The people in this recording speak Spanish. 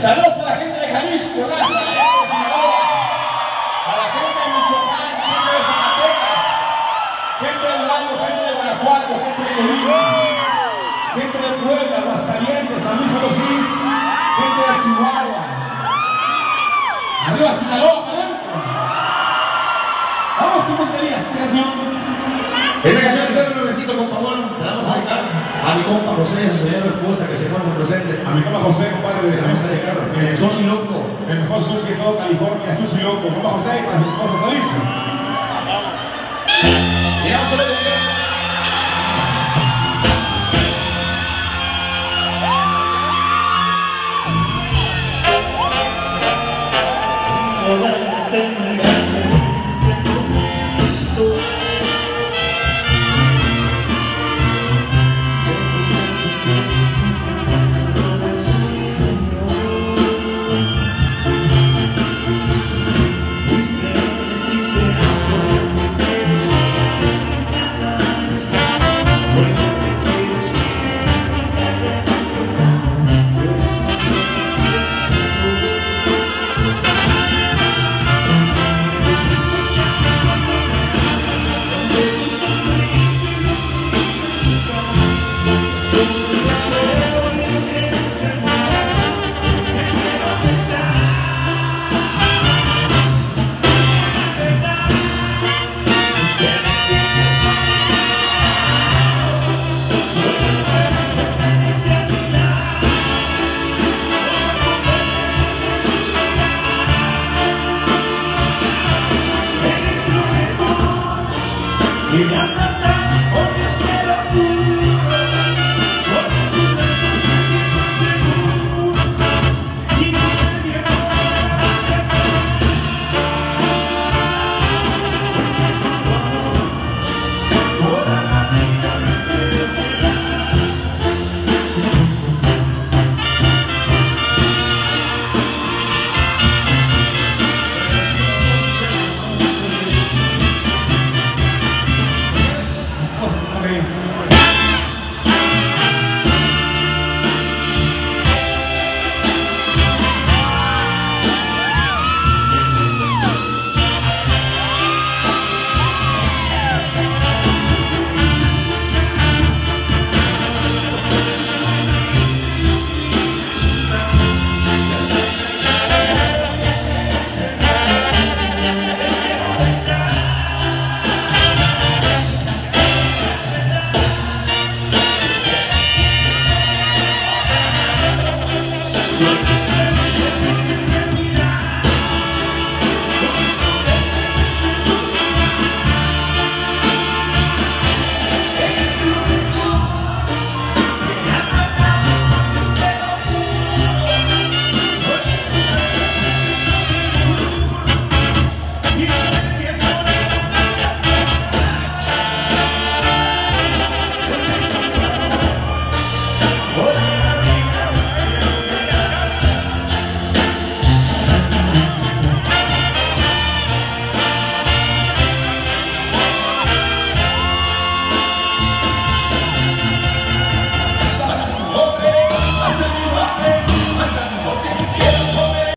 Saludos para la gente de Jalisco, raza, la gente de Sinaloa, para la gente de Michoacán, gente de Zacatecas, gente de Durango, gente de Guanajuato, gente de Colima, gente de Puebla, Aguascalientes, San Luis Potosí, gente de Chihuahua. Arriba Sinaloa, adelante. Vamos con Muscarías, esta canción. Esta canción es el nuevecito, compa Bono. A mi compa José, a su señora esposa que se encuentra presente. A mi compa José, compadre de la vamos a dedicar. El Sosi Loco. el mejor sushi de todo California, sushi loco. Compa José, para su esposa, ¿sabes? look